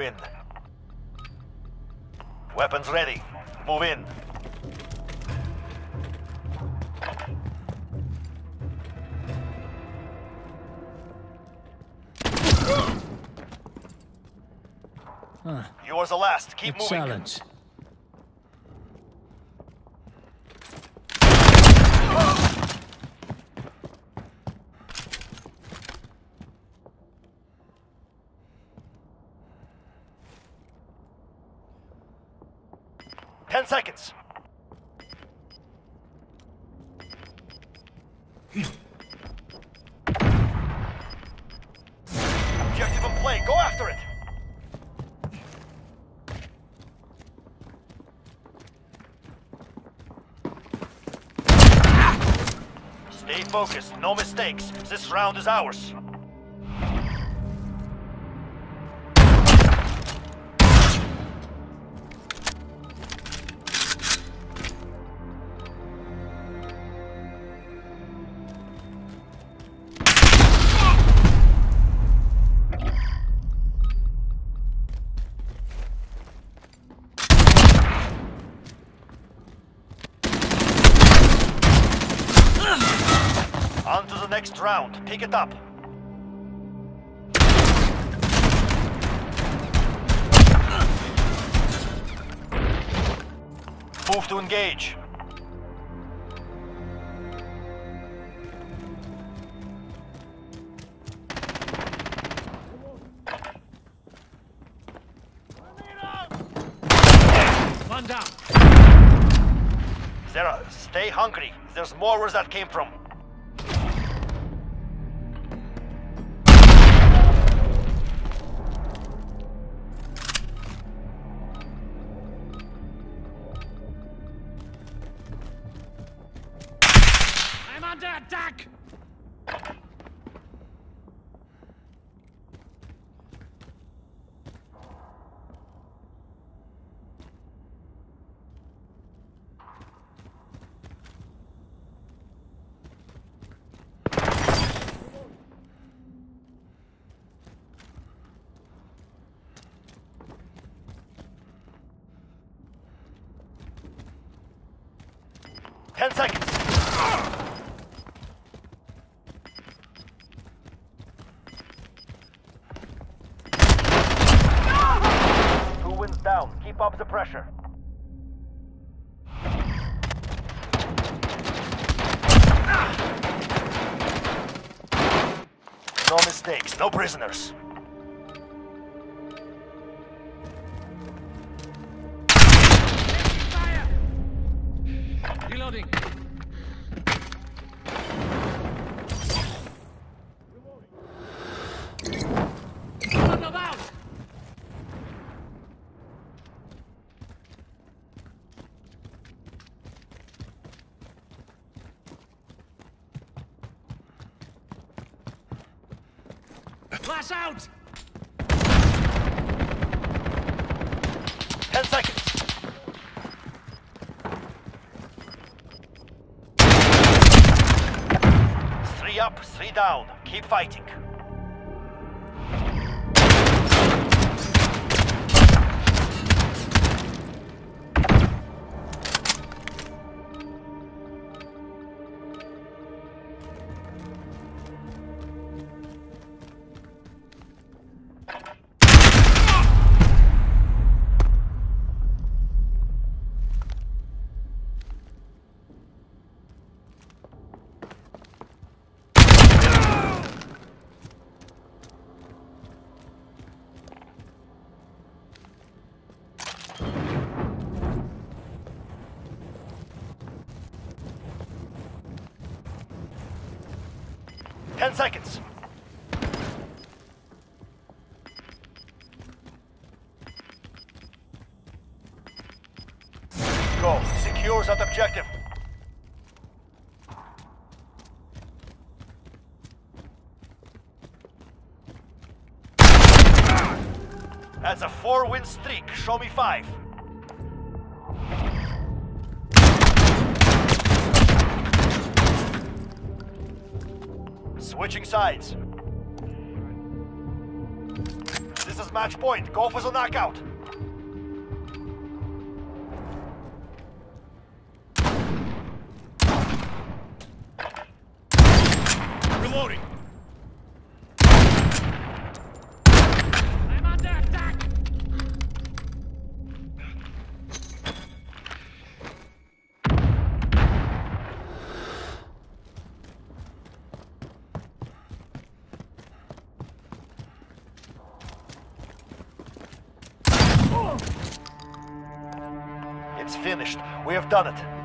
Win. Weapons ready. Move in. Huh. Yours the last. Keep A moving. challenge. Ten seconds. Objective in play. Go after it. Stay focused. No mistakes. This round is ours. On to the next round. Pick it up. Move to engage. One down. Zera, stay hungry. There's more where that came from. Under attack. Ten seconds. Down. Keep up the pressure. No mistakes, no prisoners. Flash out! Ten seconds. Three up, three down. Keep fighting. Ten seconds. Go. Secure that objective. That's a four-win streak. Show me five. Switching sides. This is match point. Go for the knockout. It's finished. We have done it.